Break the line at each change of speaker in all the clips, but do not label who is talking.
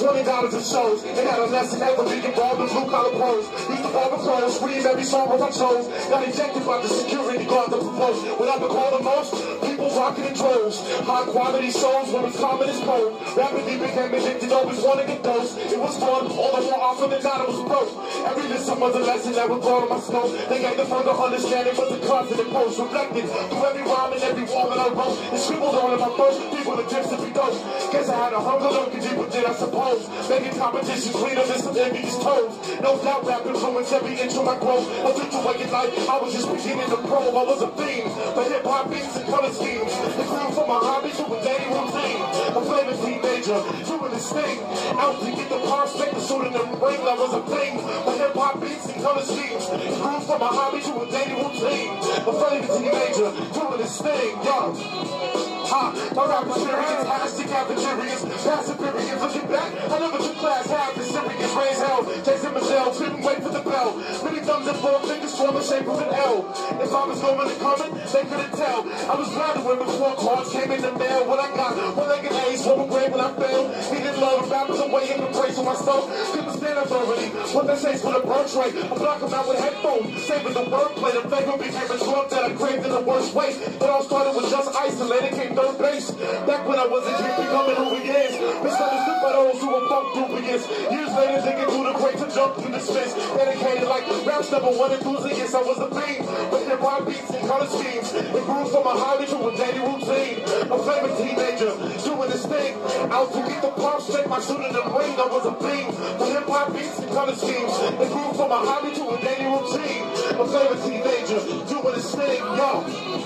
Twenty dollars a shows. They had a lesson ever be involved in blue collar pros. Used to barber clothes, scream every song I chose. Got ejected by the security guard that proposed. What I could call the most, people rocking in droves. High quality shows were as common as cold. Rapidly became addicted, always wanting a dose. It was fun, all the more often than not, it was broke. Every lesson was a lesson that was brought on my snow. They gave the further understanding was the constant post. Reflected through every rhyme and every that I wrote. And scribbled on in my first people the tips to be dope. Guess I had a hunger looking deeper than I suppose. Making competition cleaner than some envious toes. No doubt rap influenced every inch of my growth. A situated life, I was just beginning to probe. I was a theme for hip hop beats and color schemes. It grew from my hobby to a daily routine. A flaming teenager, doing this thing. Out to get the prospect of shooting the ring. I was a thing for hip hop beats and color schemes. It grew from my hobby to a daily routine. A flaming teenager, doing this thing, yo. Ha, my rap experience, honesty cafeterias, passive periods, looking back, I never took class, half the serious, raise hell, Jason Michelle, couldn't wait for the bell, many thumbs and four fingers form the shape of an L, if I was going to coming, they couldn't tell, I was when before cards came in the mail, what I got, one leg an A's, one grade when I failed, rappers away in the place of myself, couldn't stand authority, what they say's for the birth rate, I block them out with headphones, saving the wordplay, the flavor became a drug that I craved in the worst way, it all started with just isolated, came third base. Back when I wasn't here, becoming who he is. Misunderstood by those who were fuck duplicates. Years later, thinking through the space. Dedicated like rap's number one enthusiast. I was a. But hip hop beats and color schemes. It grew from a hobby to a daily routine. A favorite teenager doing this thing. Out to get the pump straight, my shooting the ring. I was a fiend. But hip hop beats and color schemes. It grew from a hobby to a daily routine. A favorite teenager doing this thing. Yo.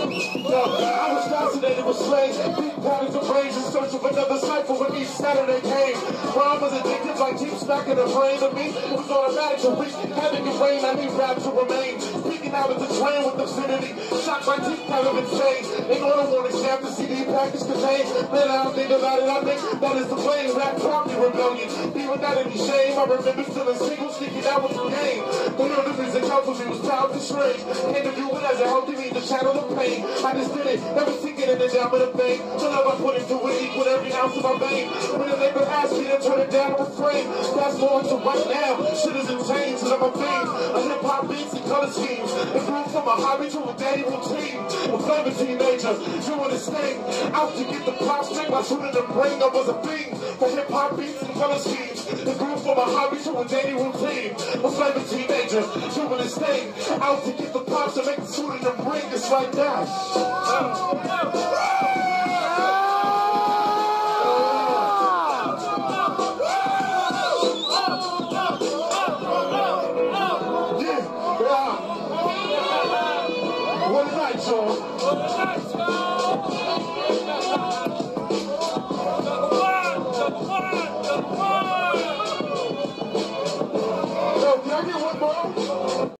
I was fascinated with slang, beat patterns of brains in search of another cipher Saturday came. Rhyme was addictive like deep smacking the brain of me. It was automatic to reach heaven and rain. I need rap to remain. Speaking out of the train with obscenity. Shock my teeth kind of insane. Ignore the to stamp the CD package contains. Then I don't think about it. I think that is the blame. Rap promptly rebellion. Be without any shame. I remember feeling single, sneaking out with the game. The real difference in counsel me was proud and strange. Interview it as a healthy means to channel the pain. I just did it, never it in the down with a bang. The love I put into it equal every ounce of my vein. When the labor asked me to turn it down to refrain, fast forward to right now, shit isn't changed, and I'm a fiend. A hip hop beats and color schemes. It grew from a hobby to a daily routine. A flavor teenager, doing this thing. Out to get the pop string by shooting the brain. I was a fiend for hip hop beats and color schemes. It grew from a hobby to a daily routine. A flavor teenager, this thing out to get the props and make the suit in the ring. It's night,